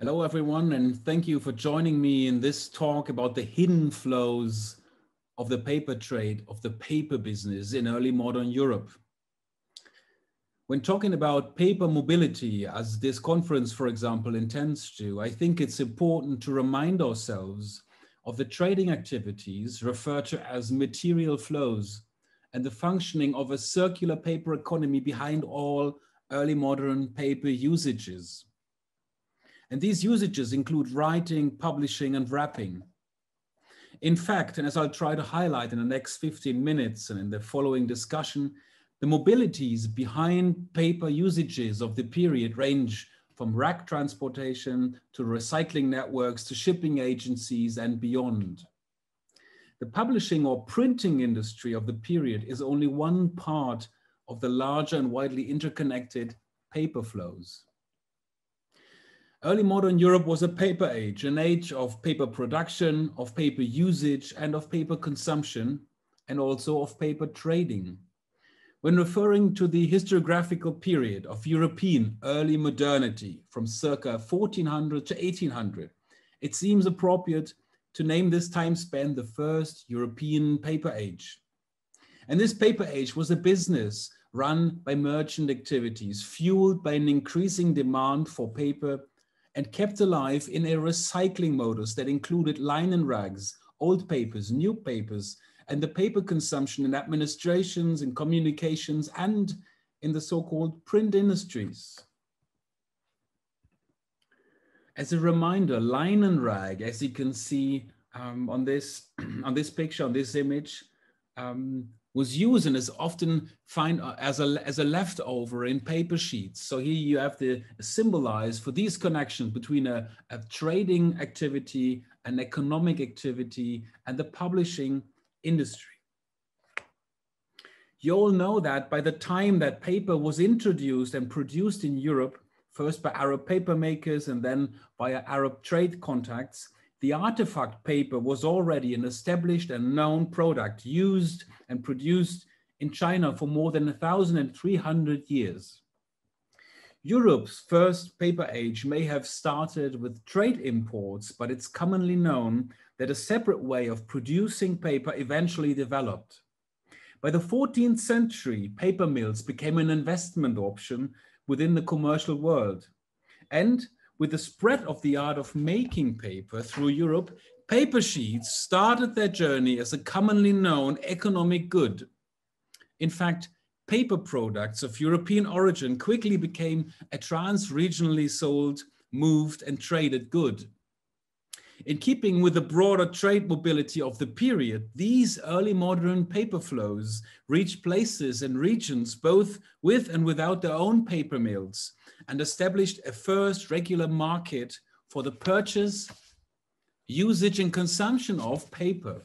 Hello, everyone, and thank you for joining me in this talk about the hidden flows of the paper trade, of the paper business in early modern Europe. When talking about paper mobility, as this conference, for example, intends to, I think it's important to remind ourselves of the trading activities referred to as material flows and the functioning of a circular paper economy behind all early modern paper usages. And these usages include writing, publishing, and wrapping. In fact, and as I'll try to highlight in the next 15 minutes and in the following discussion, the mobilities behind paper usages of the period range from rag transportation to recycling networks to shipping agencies and beyond. The publishing or printing industry of the period is only one part of the larger and widely interconnected paper flows. Early modern Europe was a paper age, an age of paper production, of paper usage, and of paper consumption, and also of paper trading. When referring to the historiographical period of European early modernity from circa 1400 to 1800, it seems appropriate to name this time span the first European paper age. And this paper age was a business run by merchant activities, fueled by an increasing demand for paper and kept alive in a recycling modus that included linen rags, old papers, new papers, and the paper consumption in administrations, in communications, and in the so-called print industries. As a reminder, linen rag, as you can see um, on this on this picture, on this image, um, was used and is often find uh, as a, as a leftover in paper sheets. So here you have to symbolize for these connections between a, a trading activity, an economic activity, and the publishing industry. You all know that by the time that paper was introduced and produced in Europe, first by Arab paper makers and then via Arab trade contacts, the artifact paper was already an established and known product used and produced in China for more than 1,300 years. Europe's first paper age may have started with trade imports, but it's commonly known that a separate way of producing paper eventually developed. By the 14th century, paper mills became an investment option within the commercial world. And with the spread of the art of making paper through Europe, paper sheets started their journey as a commonly known economic good. In fact, paper products of European origin quickly became a trans-regionally sold, moved and traded good. In keeping with the broader trade mobility of the period, these early modern paper flows reached places and regions both with and without their own paper mills and established a first regular market for the purchase, usage and consumption of paper.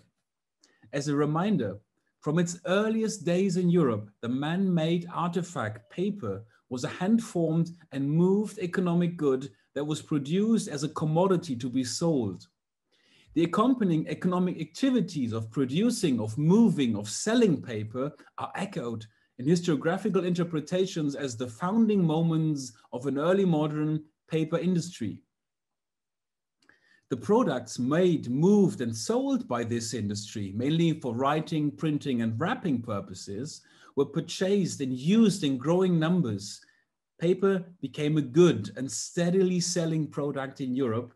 As a reminder, from its earliest days in Europe, the man-made artifact paper was a hand-formed and moved economic good that was produced as a commodity to be sold. The accompanying economic activities of producing, of moving, of selling paper are echoed in historiographical interpretations as the founding moments of an early modern paper industry. The products made, moved, and sold by this industry, mainly for writing, printing, and wrapping purposes, were purchased and used in growing numbers paper became a good and steadily selling product in Europe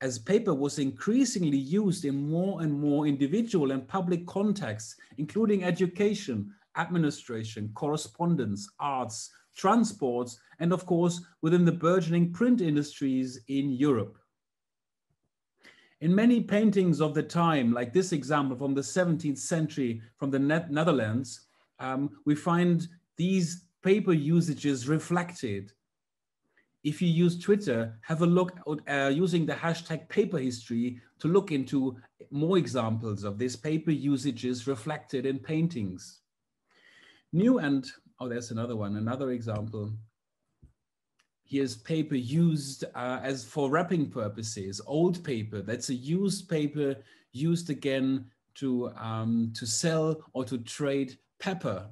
as paper was increasingly used in more and more individual and public contexts, including education, administration, correspondence, arts, transports, and of course, within the burgeoning print industries in Europe. In many paintings of the time, like this example from the 17th century from the Netherlands, um, we find these paper usages reflected. If you use Twitter, have a look at uh, using the hashtag paper history to look into more examples of this paper usages reflected in paintings. New and, oh, there's another one, another example. Here's paper used uh, as for wrapping purposes, old paper, that's a used paper used again to, um, to sell or to trade pepper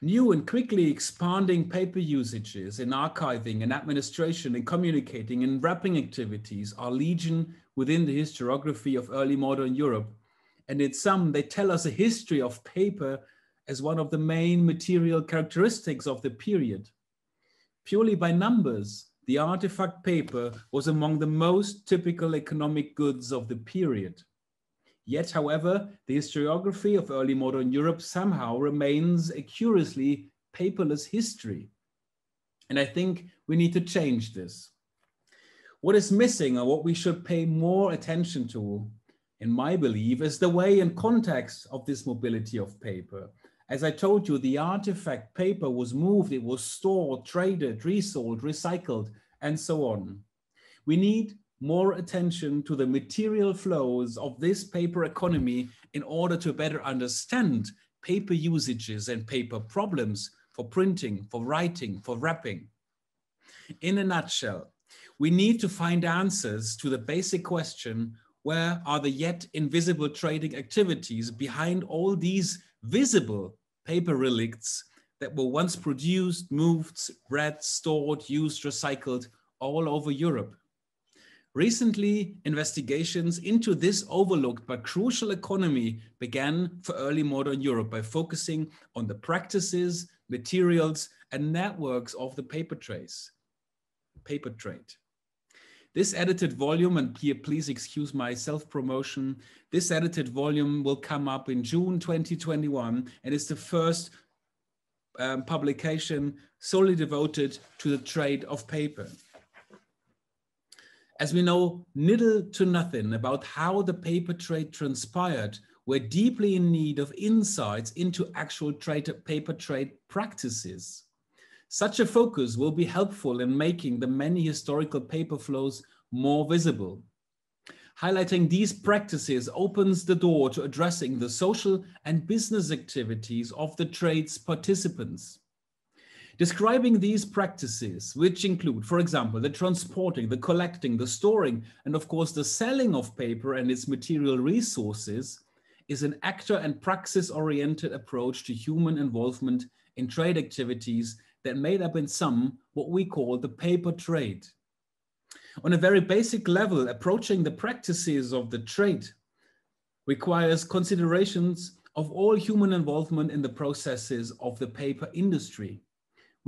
New and quickly expanding paper usages in archiving and administration and communicating and wrapping activities are legion within the historiography of early modern Europe. And in some, they tell us a history of paper as one of the main material characteristics of the period. Purely by numbers, the artifact paper was among the most typical economic goods of the period. Yet, however, the historiography of early modern Europe somehow remains a curiously paperless history. And I think we need to change this. What is missing or what we should pay more attention to, in my belief, is the way and context of this mobility of paper. As I told you, the artifact paper was moved, it was stored, traded, resold, recycled, and so on. We need more attention to the material flows of this paper economy in order to better understand paper usages and paper problems for printing, for writing, for wrapping. In a nutshell, we need to find answers to the basic question, where are the yet invisible trading activities behind all these visible paper relicts that were once produced, moved, read, stored, used, recycled all over Europe? Recently, investigations into this overlooked but crucial economy began for early modern Europe by focusing on the practices, materials, and networks of the paper trace, paper trade. This edited volume, and here please excuse my self-promotion, this edited volume will come up in June 2021 and is the first um, publication solely devoted to the trade of paper as we know little to nothing about how the paper trade transpired, we're deeply in need of insights into actual trade, paper trade practices. Such a focus will be helpful in making the many historical paper flows more visible. Highlighting these practices opens the door to addressing the social and business activities of the trade's participants. Describing these practices, which include, for example, the transporting, the collecting, the storing, and of course the selling of paper and its material resources, is an actor and praxis-oriented approach to human involvement in trade activities that made up in sum what we call the paper trade. On a very basic level, approaching the practices of the trade requires considerations of all human involvement in the processes of the paper industry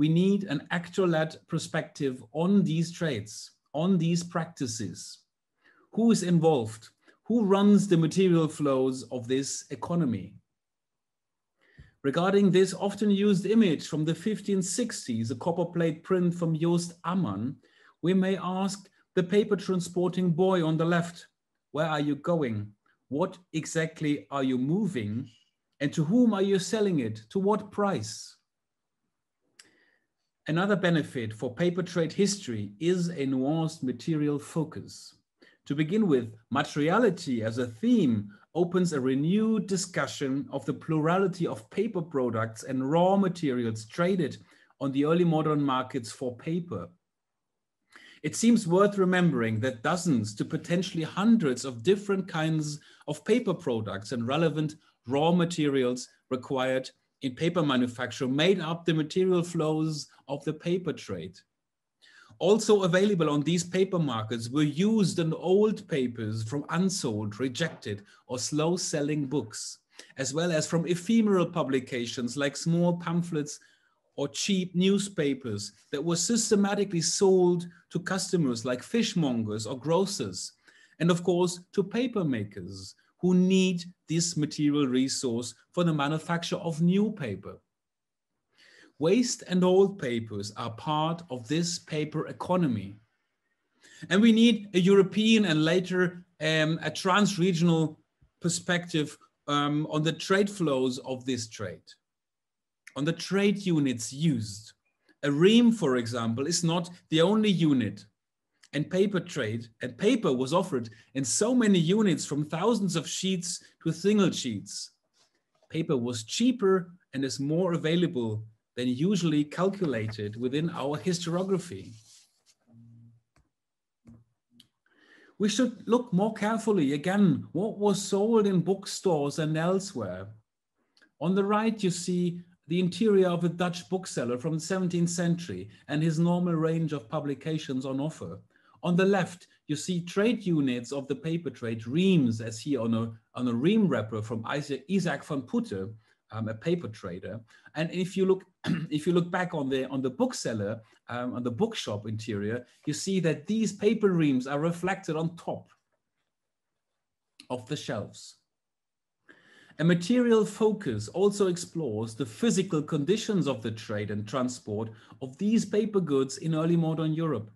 we need an actor-led perspective on these trades, on these practices. Who is involved? Who runs the material flows of this economy? Regarding this often used image from the 1560s, a copper plate print from Jost Amman, we may ask the paper transporting boy on the left, where are you going? What exactly are you moving? And to whom are you selling it? To what price? Another benefit for paper trade history is a nuanced material focus. To begin with, materiality as a theme opens a renewed discussion of the plurality of paper products and raw materials traded on the early modern markets for paper. It seems worth remembering that dozens to potentially hundreds of different kinds of paper products and relevant raw materials required in paper manufacture made up the material flows of the paper trade. Also available on these paper markets were used and old papers from unsold, rejected, or slow selling books, as well as from ephemeral publications like small pamphlets or cheap newspapers that were systematically sold to customers like fishmongers or grocers, and of course to paper makers who need this material resource for the manufacture of new paper. Waste and old papers are part of this paper economy. And we need a European and later um, a trans-regional perspective um, on the trade flows of this trade, on the trade units used. A ream, for example, is not the only unit and paper trade, and paper was offered in so many units from thousands of sheets to single sheets. Paper was cheaper and is more available than usually calculated within our historiography. We should look more carefully again what was sold in bookstores and elsewhere. On the right, you see the interior of a Dutch bookseller from the 17th century and his normal range of publications on offer. On the left, you see trade units of the paper trade, reams, as here on a, on a ream wrapper from Isaac, Isaac van Putte, um, a paper trader. And if you look, if you look back on the on the bookseller, um, on the bookshop interior, you see that these paper reams are reflected on top of the shelves. A material focus also explores the physical conditions of the trade and transport of these paper goods in early modern Europe.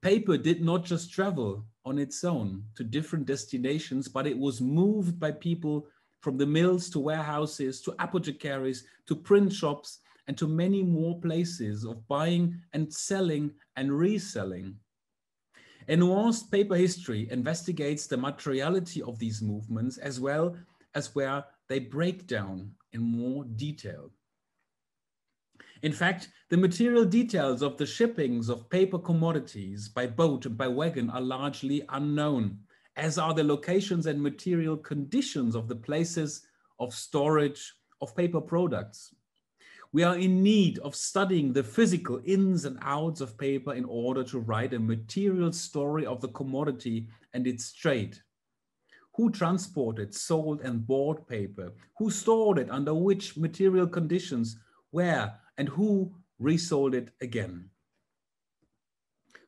Paper did not just travel on its own to different destinations, but it was moved by people from the mills to warehouses to apothecaries to print shops and to many more places of buying and selling and reselling. A nuanced paper history investigates the materiality of these movements as well as where they break down in more detail. In fact, the material details of the shippings of paper commodities by boat and by wagon are largely unknown, as are the locations and material conditions of the places of storage of paper products. We are in need of studying the physical ins and outs of paper in order to write a material story of the commodity and its trade. Who transported, sold, and bought paper? Who stored it under which material conditions? Where and who resold it again?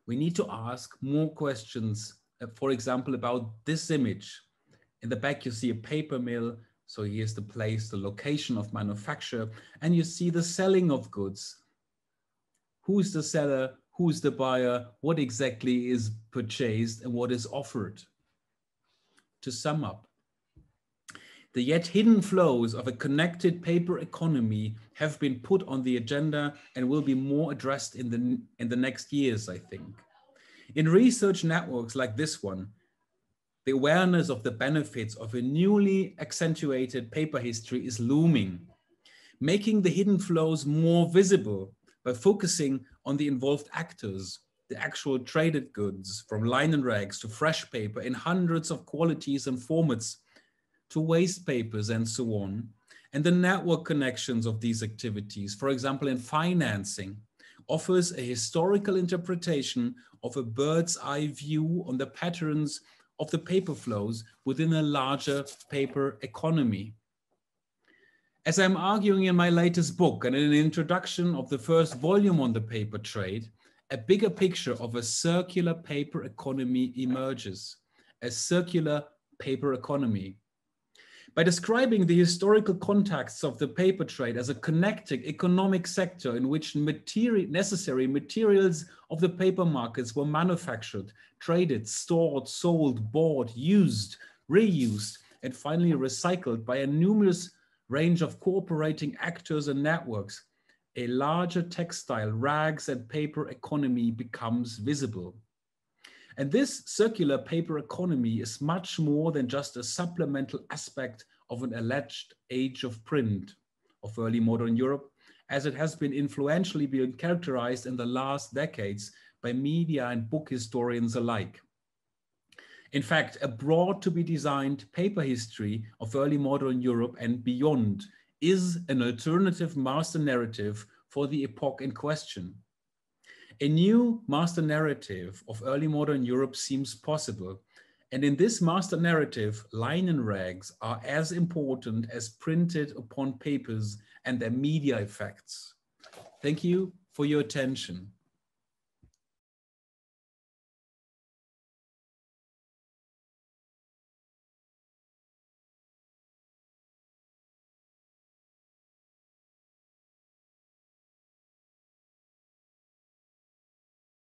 We need to ask more questions, uh, for example, about this image. In the back, you see a paper mill. So here's the place, the location of manufacture, and you see the selling of goods. Who's the seller? Who's the buyer? What exactly is purchased and what is offered? To sum up, the yet hidden flows of a connected paper economy have been put on the agenda and will be more addressed in the, in the next years, I think. In research networks like this one, the awareness of the benefits of a newly accentuated paper history is looming, making the hidden flows more visible by focusing on the involved actors the actual traded goods from linen rags to fresh paper in hundreds of qualities and formats to waste papers and so on, and the network connections of these activities, for example, in financing, offers a historical interpretation of a bird's eye view on the patterns of the paper flows within a larger paper economy. As I'm arguing in my latest book and in an introduction of the first volume on the paper trade, a bigger picture of a circular paper economy emerges, a circular paper economy. By describing the historical contexts of the paper trade as a connected economic sector in which necessary materials of the paper markets were manufactured, traded, stored, sold, bought, used, reused, and finally recycled by a numerous range of cooperating actors and networks, a larger textile, rags, and paper economy becomes visible. And this circular paper economy is much more than just a supplemental aspect of an alleged age of print of early modern Europe, as it has been influentially been characterized in the last decades by media and book historians alike. In fact, a broad to be designed paper history of early modern Europe and beyond is an alternative master narrative for the epoch in question. A new master narrative of early modern Europe seems possible. And in this master narrative, linen rags are as important as printed upon papers and their media effects. Thank you for your attention.